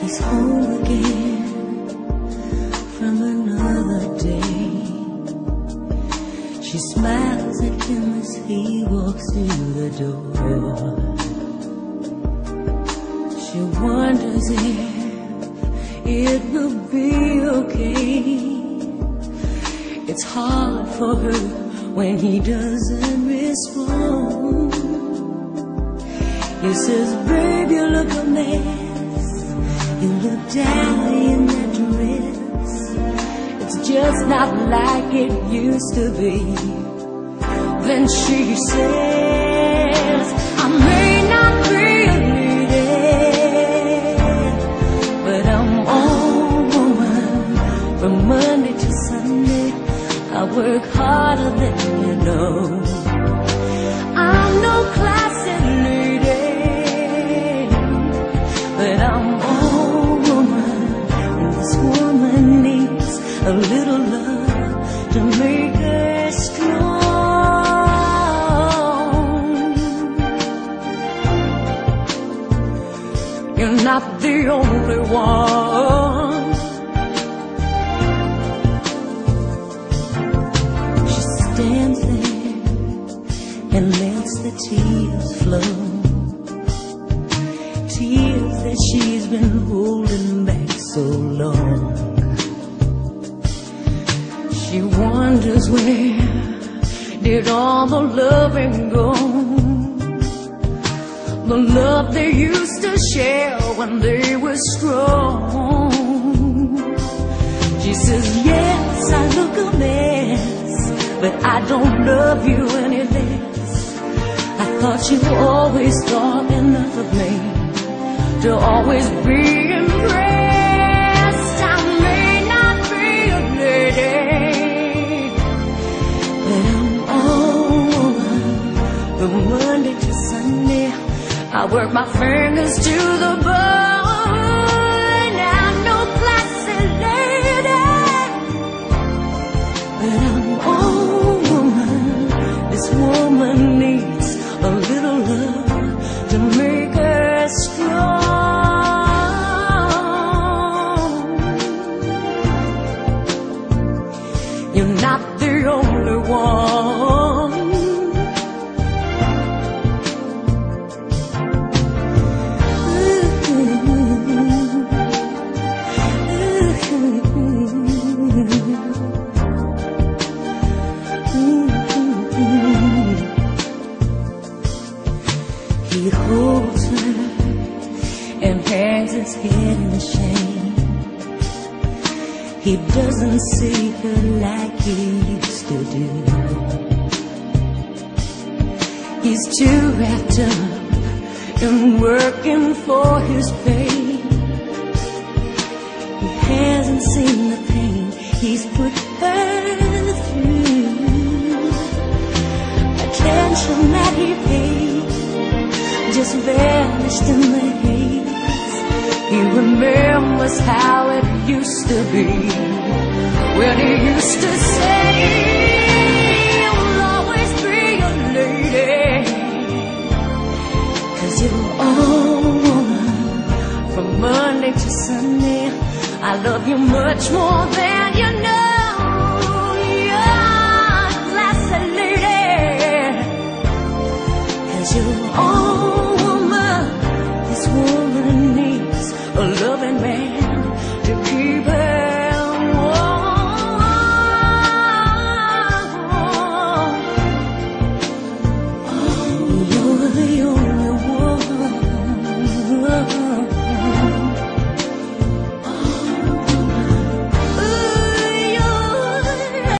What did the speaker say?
He's home again from another day. She smiles at him as he walks through the door. She wonders if it will be okay. It's hard for her when he doesn't respond. He says, Babe, you look a mess. You look down in that dress. It's just not like it used to be. Then she says, I may not be a lady, but I'm all woman from Monday to Sunday. I work harder than a little love to make her strong. You're not the only one. She stands there and lets the tears flow. Tears that she's been holding back so long. She wonders where did all the loving go? The love they used to share when they were strong. She says, Yes, I look a mess, but I don't love you any less. I thought you always thought enough of me to always be impressed. From Monday to Sunday. I work my fingers to the bone. I'm no classy lady, but I'm all woman. This woman needs a little love to make her strong. You're not the only one. And hangs his head in shame. He doesn't see her like he used to do. He's too wrapped up in working for his pay. He hasn't seen the pain he's put her through. Attention that he paid just vanished in the haze. He remembers how it used to be when he used to say, Monday to Sunday. I love you much more than you know. You're a classy lady. Cause you're all